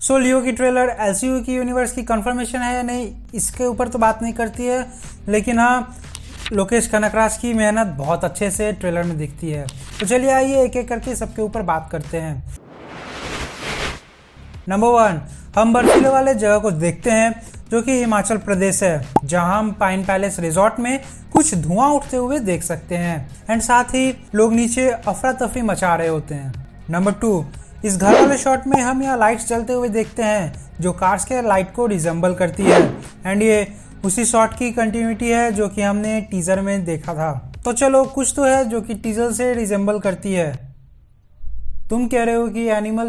सो लियो की trailer LCU की universe की कंफर्मेशन है या नहीं, इसके ऊपर तो बात नहीं करती है, लेकिन हाँ लोकेश कनकराज की मेहनत बहुत अच्छे से ट्रेलर में दिखती है। तो चलिए आइए एक एक करके सबके ऊपर बात करते हैं। नंबर वन हम बर्फीले वाले जगह को देखते हैं, जो कि हिमाचल प्रदेश है, जहाँ हम पाइन पैलेस रिजॉर्ट में कुछ धुआँ उठते हुए देख सकते हैं एंड साथ ही लोग नीचे अफरा तफरी मचा रहे होते हैं। नंबर टू इस घर वाले शॉट में हम यहाँ लाइट्स जलते हुए देखते हैं, जो कार्स के लाइट को रिजेंबल करती है। एंड ये उसी शॉट की कंटिन्यूटी है, जो कि हमने टीजर में देखा था। तो चलो, कुछ तो है जो कि टीजर से रिजेंबल करती है। तुम कह रहे हो कि animal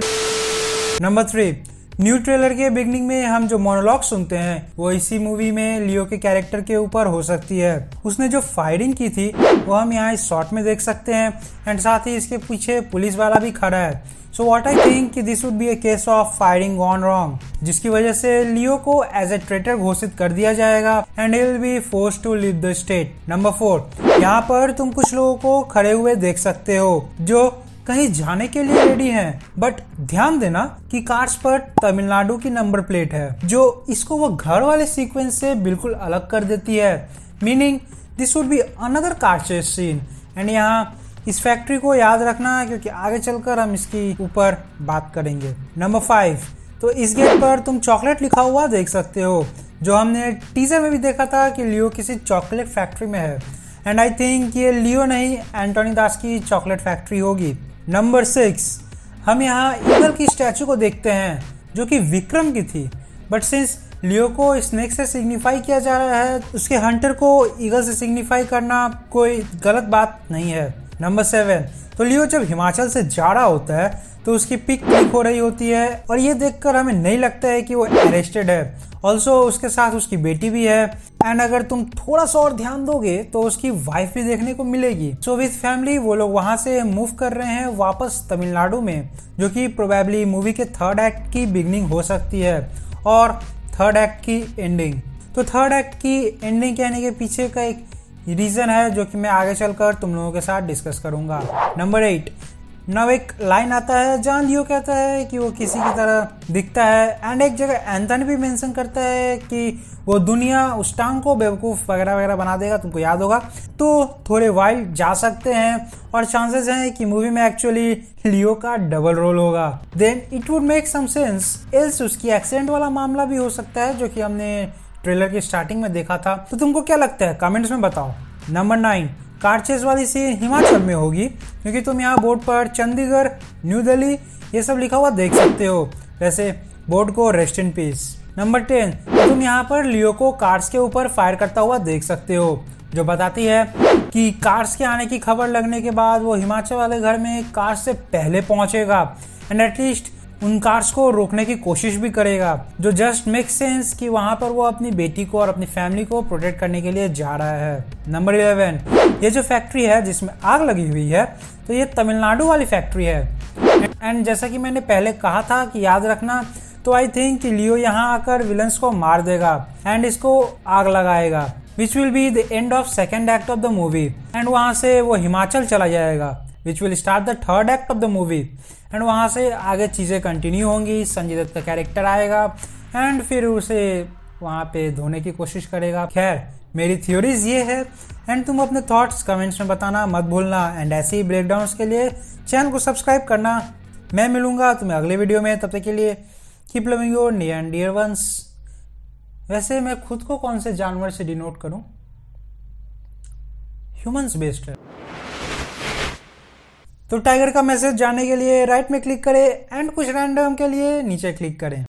number three new trailer के बिगनिंग में हम जो मोनोलॉग सुनते हैं, वो इसी मूवी में लियो के कैरेक्टर के ऊपर हो सकती है। उसने जो फायरिंग की थी, वो हम यहाँ इस शॉट में देख सकते हैं एंड साथ ही इसके पीछे पुलिस वाला भी खड़ा है। सो वॉट आई थिंक कि this would be a case of firing on wrong जिसकी वजह से लियो को एज ए ट्रेटर घोषित कर दिया जाएगा and will be force to leave the state number four यहाँ पर तुम कुछ लोगों को खड़े हुए देख सकते हो, जो कहीं जाने के लिए रेडी हैं। बट ध्यान देना कि कार्स पर तमिलनाडु की नंबर प्लेट है, जो इसको वो घर वाले सीक्वेंस से बिल्कुल अलग कर देती है। Meaning this would be another car chase scene and यहाँ इस फैक्ट्री को याद रखना है, क्योंकि आगे चलकर हम इसकी ऊपर बात करेंगे। नंबर फाइव तो इस गेट पर तुम चॉकलेट लिखा हुआ देख सकते हो, जो हमने टीजर में भी देखा था कि लियो किसी चॉकलेट फैक्ट्री में है। एंड आई थिंक ये लियो नहीं एंटोनी दास की चॉकलेट फैक्ट्री होगी। नंबर सिक्स, हम यहाँ ईगल की स्टैचू को देखते हैं, जो कि विक्रम की थी। बट सिंस लियो को स्नेक से सिग्निफाई किया जा रहा है, उसके हंटर को ईगल से सिग्निफाई करना कोई गलत बात नहीं है। नंबर सेवन तो लियो जब हिमाचल से जा रहा होता है तो उसकी पिक क्लिक हो रही होती है और ये देखकर हमें नहीं लगता है कि वो अरेस्टेड है। ऑल्सो उसके साथ उसकी बेटी भी है। एंड अगर तुम थोड़ा सा और ध्यान दोगे तो उसकी वाइफ भी देखने को मिलेगी। सो विथ फैमिली वो लोग वहाँ से मूव कर रहे हैं वापस तमिलनाडु में, जो कि प्रोबेबली मूवी के थर्ड एक्ट की बिगनिंग हो सकती है और थर्ड एक्ट की एंडिंग तो थर्ड एक्ट की एंडिंग कहने के पीछे का एक रीजन है, जो कि मैं आगे चलकर तुम लोगों के साथ डिस्कस करूँगा। नंबर एट नव एक लाइन आता है जहाँ लियो कहता है कि वो किसी की तरह दिखता है एंड एक जगह एंथन भी मेंशन करता है कि वो दुनिया उस टांग को बेवकूफ़ वगैरह वगैरह बना देगा, तुमको याद होगा। तो थोड़े वाइल्ड जा सकते हैं और चांसेस हैं कि मूवी में एक्चुअली लियो का डबल रोल होगा। Then it would make some sense else उसकी एक्सीडेंट वाला मामला भी हो सकता है, जो कि हमने ट्रेलर की स्टार्टिंग में देखा था। तो तुमको क्या लगता है? कमेंट्स में बताओ। नंबर नाइन कारचेज वाली सीन हिमाचल में होगी, क्योंकि तुम यहाँ बोर्ड पर चंडीगढ़, न्यू दिल्ली, ये सब लिखा हुआ देख सकते हो। वैसे बोर्ड को rest in peace number ten तुम यहाँ पर लियो को कार्स के ऊपर फायर करता हुआ देख सकते हो, जो बताती है कि कार्स के आने की खबर लगने के बाद वो हिमाचल वाले घर में कार्स से पहले पहुंचेगा। एंड एटलीस्ट उन कार्स को रोकने की कोशिश भी करेगा, जो जस्ट मेक सेंस कि वहाँ पर वो अपनी बेटी को और अपनी फैमिली को प्रोटेक्ट करने के लिए जा रहा है। नंबर इलेवन ये जो फैक्ट्री है जिसमें आग लगी हुई है तो ये तमिलनाडु वाली फैक्ट्री है। एंड जैसा कि मैंने पहले कहा था कि याद रखना तो आई थिंक कि लियो यहाँ आकर विलन्स को मार देगा एंड इसको आग लगाएगा which will be the end of second act of the movie and वहाँ से वो हिमाचल चला जाएगा। Which will start the third act of the movie and वहाँ से आगे चीज़ें कंटिन्यू होंगी, संजय दत्त का कैरेक्टर आएगा एंड फिर उसे वहाँ पे धोने की कोशिश करेगा। खैर, मेरी थ्योरीज ये है। एंड तुम अपने थॉट्स कमेंट्स में बताना मत भूलना। एंड ऐसे ही ब्रेकडाउन के लिए चैनल को सब्सक्राइब करना। मैं मिलूँगा तुम्हें अगले वीडियो में। तब तक के लिए keep loving your near and dear ones वैसे मैं खुद को कौन से जानवर से डिनोट करूँ? ह्यूमंस बेस्ड है। तो टाइगर का मैसेज जाने के लिए राइट में क्लिक करें एंड कुछ रैंडम के लिए नीचे क्लिक करें।